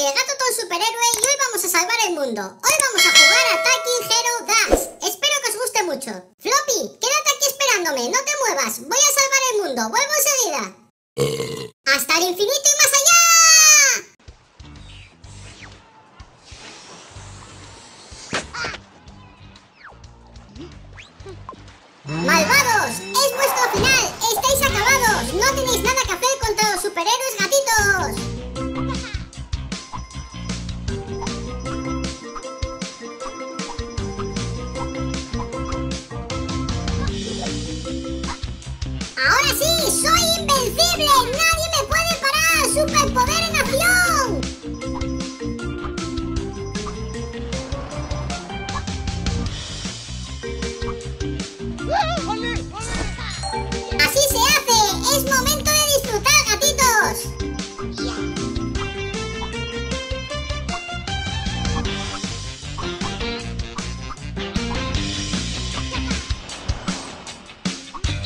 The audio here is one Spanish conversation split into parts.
soy el gato ton superhéroe y hoy vamos a salvar el mundo. Hoy vamos a jugar a Attacking Hero Dash. Espero que os guste mucho. Floppy, quédate aquí esperándome, no te muevas. Voy a salvar el mundo, vuelvo enseguida. Hasta el infinito y más allá.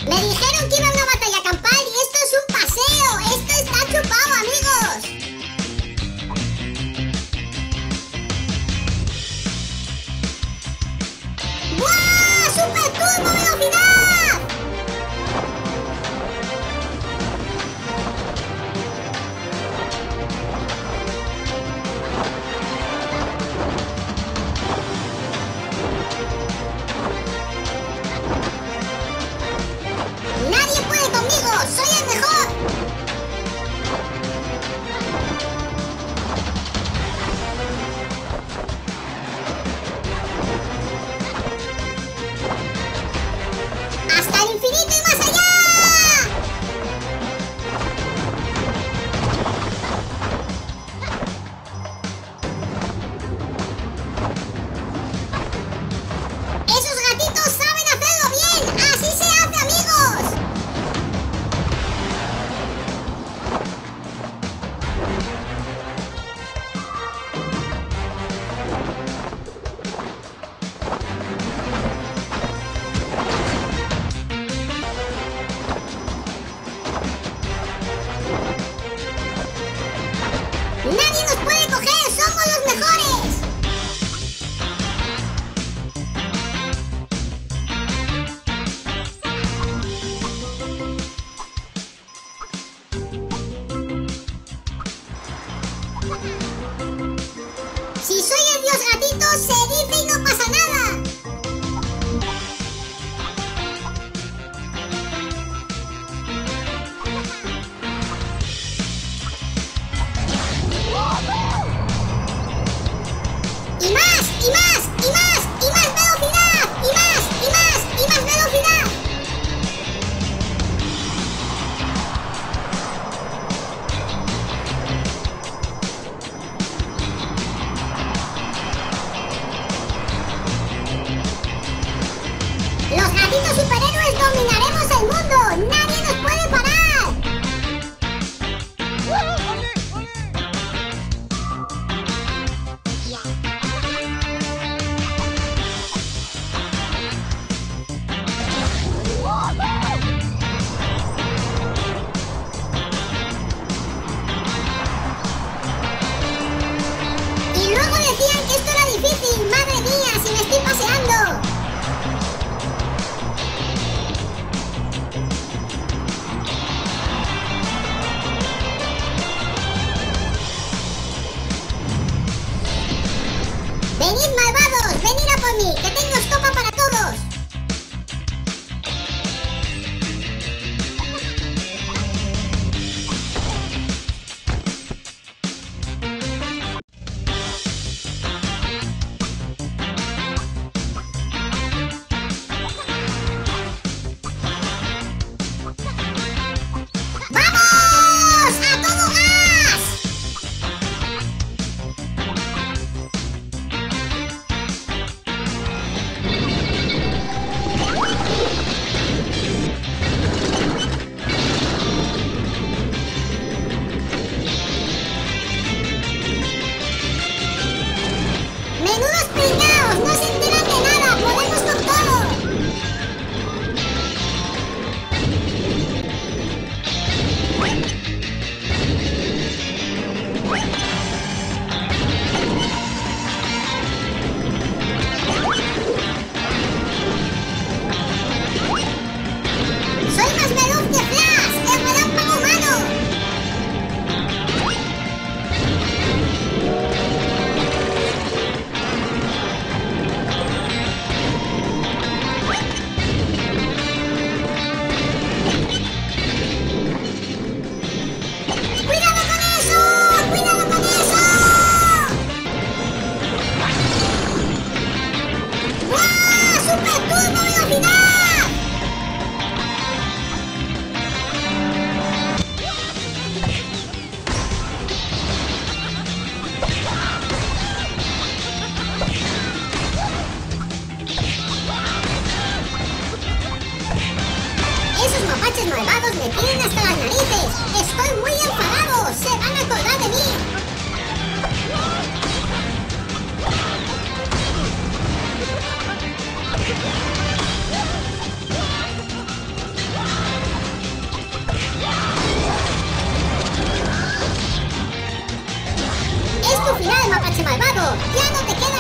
Let me ¡Nadie nos puede coger! ¡Somos los mejores! に guaraches malvados me tienen hasta las narices. Estoy muy enfadado. Se van a acordar de mí. Es tu final, mapache malvado. Ya no te queda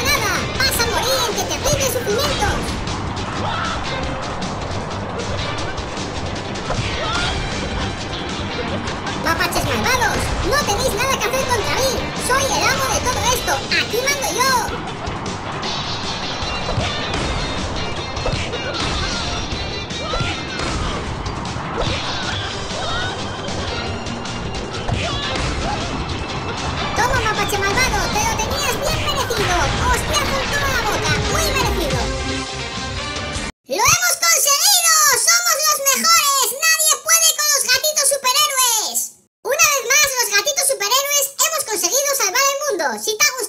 si está.